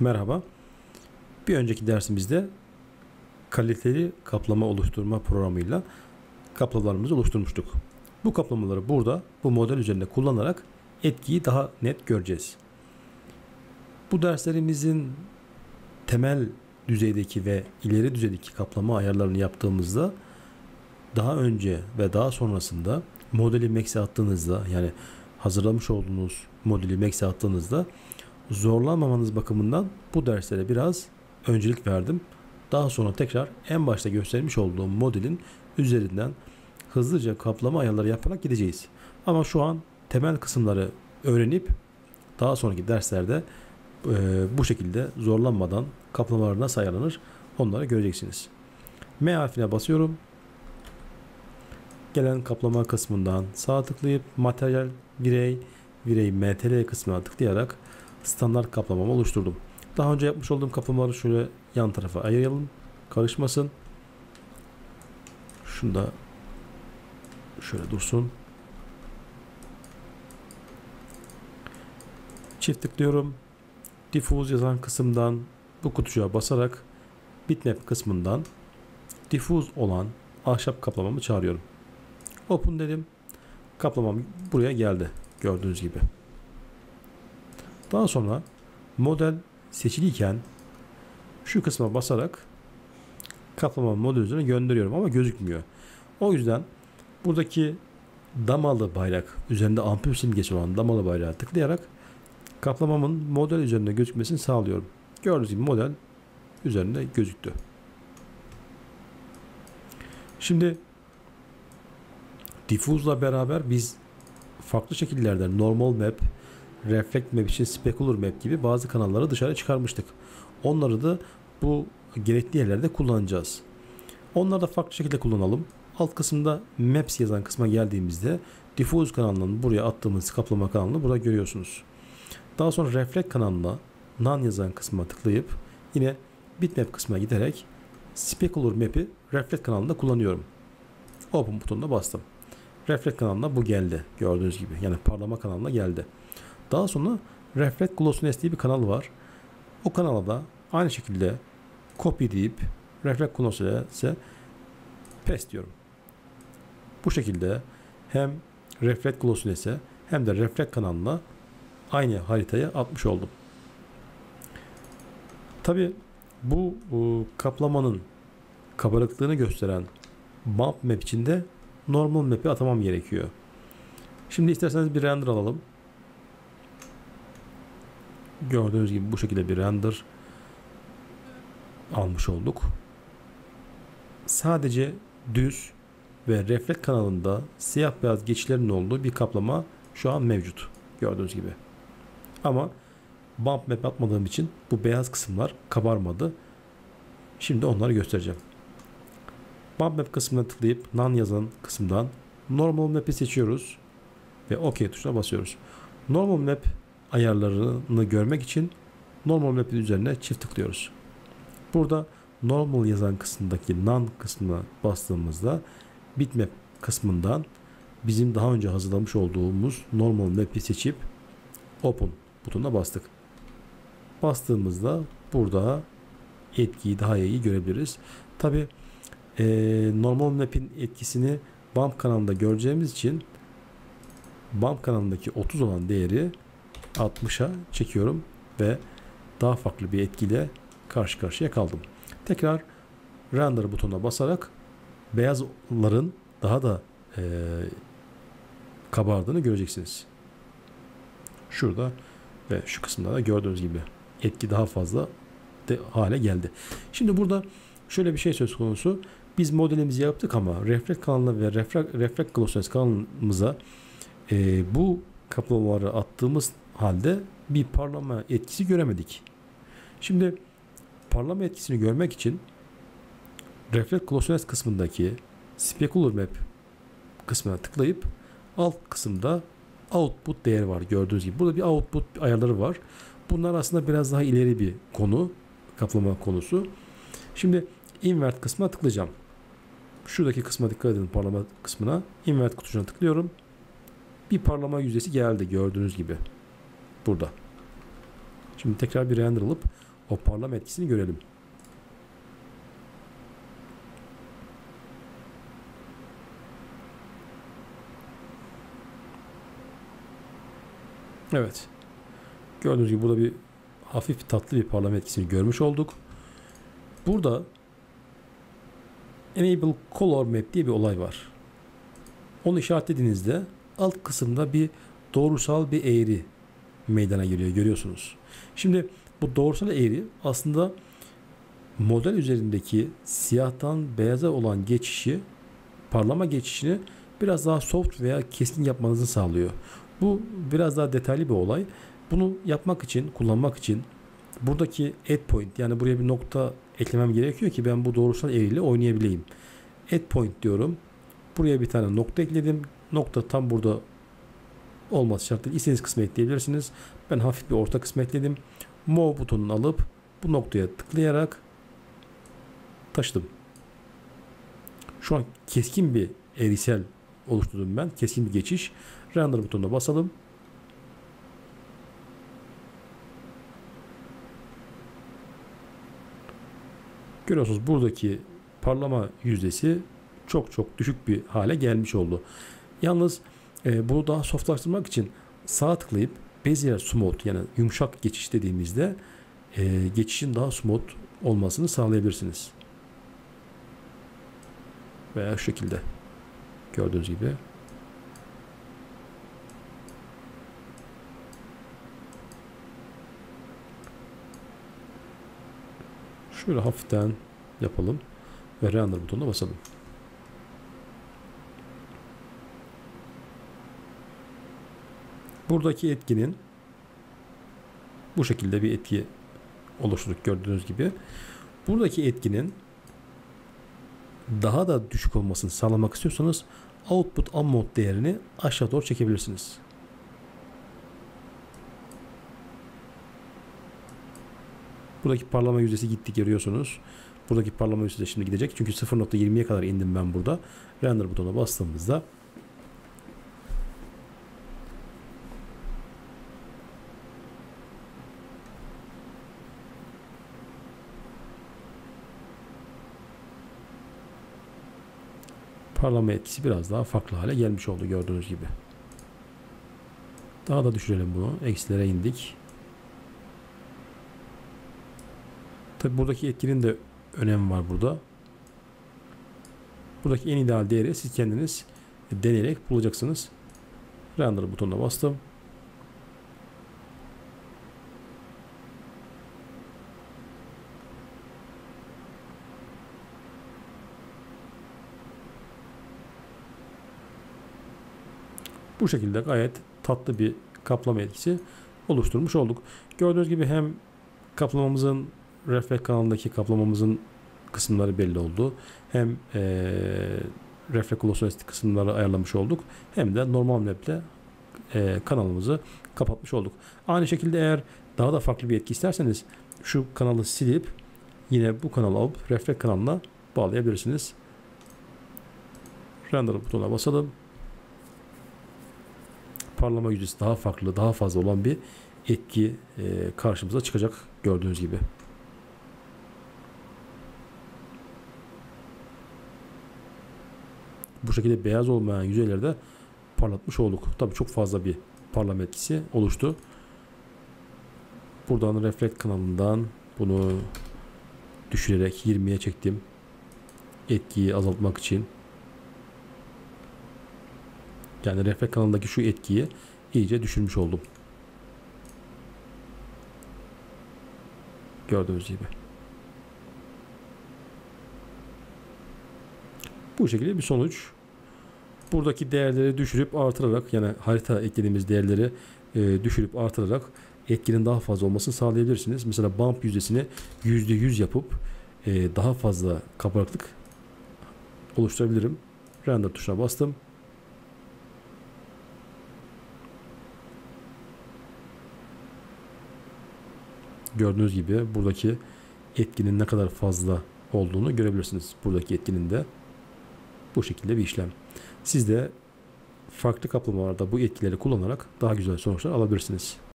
Merhaba. Bir önceki dersimizde kaliteli kaplama oluşturma programıyla kaplamalarımızı oluşturmuştuk. Bu kaplamaları burada bu model üzerinde kullanarak etkiyi daha net göreceğiz. Bu derslerimizin temel düzeydeki ve ileri düzeydeki kaplama ayarlarını yaptığımızda daha önce ve daha sonrasında modeli Max'e attığınızda yani hazırlamış olduğunuz modeli Max'e attığınızda zorlanmamanız bakımından bu derslere biraz öncelik verdim. Daha sonra tekrar en başta göstermiş olduğum modelin üzerinden hızlıca kaplama ayarları yaparak gideceğiz. Ama şu an temel kısımları öğrenip daha sonraki derslerde e, bu şekilde zorlanmadan kaplamalar nasıl ayarlanır onları göreceksiniz. M harfine basıyorum. Gelen kaplama kısmından sağ tıklayıp materyal virey virey mtl kısmına tıklayarak standart kaplamamı oluşturdum. Daha önce yapmış olduğum kaplamaları şöyle yan tarafa ayıralım. Karışmasın. Şunu da şöyle dursun. Çift tıklıyorum. Diffuse yazan kısımdan bu kutucuğa basarak bitmap kısmından diffuse olan ahşap kaplamamı çağırıyorum. Open dedim. Kaplamam buraya geldi. Gördüğünüz gibi. Daha sonra model seçiliyken şu kısma basarak kaplama model üzerine gönderiyorum ama gözükmüyor. O yüzden buradaki damalı bayrak üzerinde ampul simgesi olan damalı bayrağı tıklayarak kaplamamın model üzerinde gözükmesini sağlıyorum. Gördüğünüz gibi model üzerinde gözüktü. Şimdi diffuse'la beraber biz farklı şekillerde normal map, reflect map için specular map gibi bazı kanalları dışarı çıkarmıştık. Onları da bu gerekli yerlerde kullanacağız. Onları da farklı şekilde kullanalım. Alt kısımda maps yazan kısma geldiğimizde diffuse kanalının buraya attığımız kaplama kanalını burada görüyorsunuz. Daha sonra reflect kanalına none yazan kısma tıklayıp yine bitmap kısmına giderek specular map'i reflect kanalında kullanıyorum. Open butonuna bastım. Reflect kanalına bu geldi gördüğünüz gibi. Yani parlama kanalına geldi. Daha sonra Reflect Glossiness diye bir kanal var. O kanala da aynı şekilde copy deyip Reflect Glossiness'e paste diyorum. Bu şekilde hem Reflect Glossiness'e hem de Reflect kanalına aynı haritaya atmış oldum. Tabi bu, bu kaplamanın kabarıklığını gösteren bump map içinde normal map'i atamam gerekiyor. Şimdi isterseniz bir render alalım. Gördüğünüz gibi bu şekilde bir render almış olduk. Sadece düz ve reflekt kanalında siyah beyaz geçişlerin olduğu bir kaplama şu an mevcut. Gördüğünüz gibi. Ama bump map atmadığım için bu beyaz kısımlar kabarmadı. Şimdi onları göstereceğim. Bump map kısmına tıklayıp none yazan kısımdan normal map'i seçiyoruz ve OK tuşuna basıyoruz. Normal map ayarlarını görmek için normal map'in üzerine çift tıklıyoruz. Burada normal yazan kısmındaki none kısmına bastığımızda bitmap kısmından bizim daha önce hazırlamış olduğumuz normal map'i seçip open butonuna bastık. Bastığımızda burada etkiyi daha iyi görebiliriz. Tabi e, normal map'in etkisini bump kanalında göreceğimiz için bump kanalındaki 30 olan değeri 60'a çekiyorum ve daha farklı bir etkiyle karşı karşıya kaldım. Tekrar render butonuna basarak beyazların daha da e, kabardığını göreceksiniz. Şurada ve şu kısımda da gördüğünüz gibi etki daha fazla de hale geldi. Şimdi burada şöyle bir şey söz konusu. Biz modelimizi yaptık ama reflekt kanalına ve reflekt, reflekt glossiness kanalımıza e, bu kaplamaları attığımız halde bir parlama etkisi göremedik. Şimdi parlama etkisini görmek için Reflect Closeness kısmındaki Specular Map kısmına tıklayıp alt kısımda output değeri var gördüğünüz gibi. Burada bir output ayarları var. Bunlar aslında biraz daha ileri bir konu, kaplama konusu. Şimdi invert kısmına tıklayacağım. Şuradaki kısma dikkat edin parlama kısmına. Invert kutucuğuna tıklıyorum. Bir parlama yüzdesi geldi gördüğünüz gibi burada. Şimdi tekrar bir render alıp o parlama etkisini görelim. Evet. Gördüğünüz gibi burada bir hafif tatlı bir parlama etkisini görmüş olduk. Burada Enable Color Map diye bir olay var. Onu işaretlediğinizde alt kısımda bir doğrusal bir eğri meydana geliyor görüyorsunuz. Şimdi bu doğrusal eğri aslında model üzerindeki siyahtan beyaza olan geçişi parlama geçişini biraz daha soft veya kesin yapmanızı sağlıyor. Bu biraz daha detaylı bir olay. Bunu yapmak için, kullanmak için buradaki add point yani buraya bir nokta eklemem gerekiyor ki ben bu doğrusal eğriyle oynayabileyim. Add point diyorum. Buraya bir tane nokta ekledim. Nokta tam burada olması şart değil. İstediğiniz kısmı ekleyebilirsiniz. Ben hafif bir orta kısmı ekledim. Move butonunu alıp bu noktaya tıklayarak taşıdım. Şu an keskin bir eğrisel oluşturdum ben. Keskin bir geçiş. Render butonuna basalım. Görüyorsunuz buradaki parlama yüzdesi çok çok düşük bir hale gelmiş oldu. Yalnız e, bunu daha softlaştırmak için sağ tıklayıp Bezier Smooth yani yumuşak geçiş dediğimizde e, geçişin daha smooth olmasını sağlayabilirsiniz. Veya şu şekilde gördüğünüz gibi Şöyle hafiften yapalım ve render butonuna basalım. Buradaki etkinin bu şekilde bir etki oluşturduk gördüğünüz gibi. Buradaki etkinin daha da düşük olmasını sağlamak istiyorsanız output unmode değerini aşağı doğru çekebilirsiniz. Buradaki parlama yüzdesi gitti görüyorsunuz. Buradaki parlama yüzdesi şimdi gidecek. Çünkü 0.20'ye kadar indim ben burada. Render butonuna bastığımızda parlama etkisi biraz daha farklı hale gelmiş oldu gördüğünüz gibi. Daha da düşürelim bunu. Eksilere indik. Tabi buradaki etkinin de önemi var burada. Buradaki en ideal değeri siz kendiniz deneyerek bulacaksınız. Render butonuna bastım. Bu şekilde gayet tatlı bir kaplama etkisi oluşturmuş olduk. Gördüğünüz gibi hem kaplamamızın refleks kanalındaki kaplamamızın kısımları belli oldu. Hem e, refleks luminosity kısımları ayarlamış olduk. Hem de normal maple e, kanalımızı kapatmış olduk. Aynı şekilde eğer daha da farklı bir etki isterseniz şu kanalı silip yine bu kanalı alıp refleks kanalına bağlayabilirsiniz. Render butonuna basalım. Parlama yüzdesi daha farklı, daha fazla olan bir etki e, karşımıza çıkacak gördüğünüz gibi. bu şekilde beyaz olmayan yüzeylerde parlatmış olduk. Tabii çok fazla bir parlama etkisi oluştu. Buradan reflekt kanalından bunu düşürerek 20'ye çektim. Etkiyi azaltmak için. Yani reflekt kanalındaki şu etkiyi iyice düşürmüş oldum. Gördüğünüz gibi. Bu şekilde bir sonuç. Buradaki değerleri düşürüp artırarak yani harita eklediğimiz değerleri e, düşürüp artırarak etkinin daha fazla olmasını sağlayabilirsiniz. Mesela bump yüzdesini %100 yapıp e, daha fazla kabarıklık oluşturabilirim. Render tuşuna bastım. Gördüğünüz gibi buradaki etkinin ne kadar fazla olduğunu görebilirsiniz. Buradaki etkinin de bu şekilde bir işlem. Siz de farklı kaplamalarda bu etkileri kullanarak daha güzel sonuçlar alabilirsiniz.